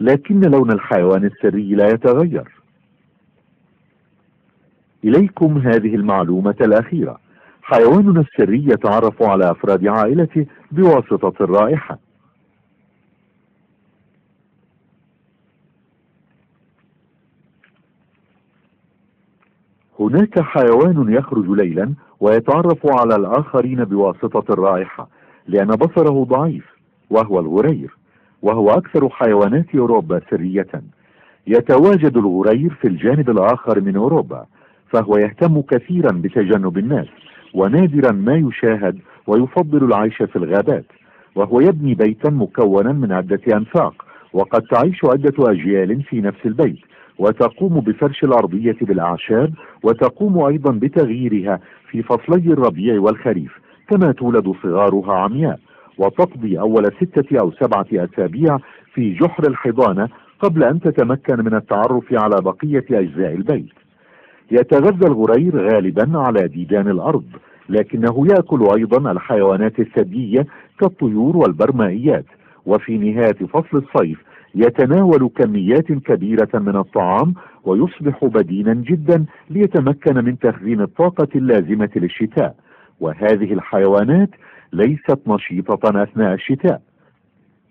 لكن لون الحيوان السري لا يتغير. إليكم هذه المعلومة الأخيرة. حيواننا السري يتعرف على أفراد عائلته بواسطة الرائحة هناك حيوان يخرج ليلا ويتعرف على الآخرين بواسطة الرائحة لأن بصره ضعيف وهو الغرير. وهو أكثر حيوانات أوروبا سرية. يتواجد الغرير في الجانب الآخر من أوروبا فهو يهتم كثيرا بتجنب الناس ونادرا ما يشاهد ويفضل العيش في الغابات وهو يبني بيتا مكونا من عدة أنفاق وقد تعيش عدة أجيال في نفس البيت وتقوم بفرش الأرضية بالأعشاب وتقوم أيضا بتغييرها في فصلي الربيع والخريف كما تولد صغارها عمياء. وتقضي أول ستة أو سبعة أسابيع في جحر الحضانة قبل أن تتمكن من التعرف على بقية أجزاء البيت. يتغذى الغرير غالبا على ديدان الأرض لكنه يأكل أيضا الحيوانات الثديية كالطيور والبرمائيات. وفي نهاية فصل الصيف يتناول كميات كبيرة من الطعام ويصبح بدينا جدا ليتمكن من تخزين الطاقة اللازمة للشتاء. وهذه الحيوانات ليست نشيطة أثناء الشتاء.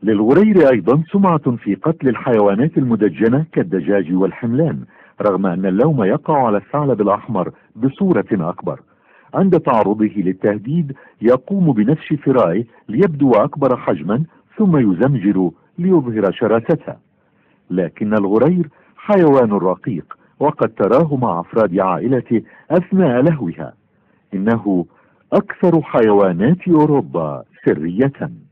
للغرير أيضا سمعة في قتل الحيوانات المدجنة كالدجاج والحملان رغم أن اللوم يقع على الثعلب الأحمر بصورة أكبر. عند تعرضه للتهديد يقوم بنفش فرائه ليبدو أكبر حجما ثم يزمجر ليظهر شراستها لكن الغرير حيوان رقيق وقد تراه مع أفراد عائلته أثناء لهوها. إنه أكثر حيوانات أوروبا سرية.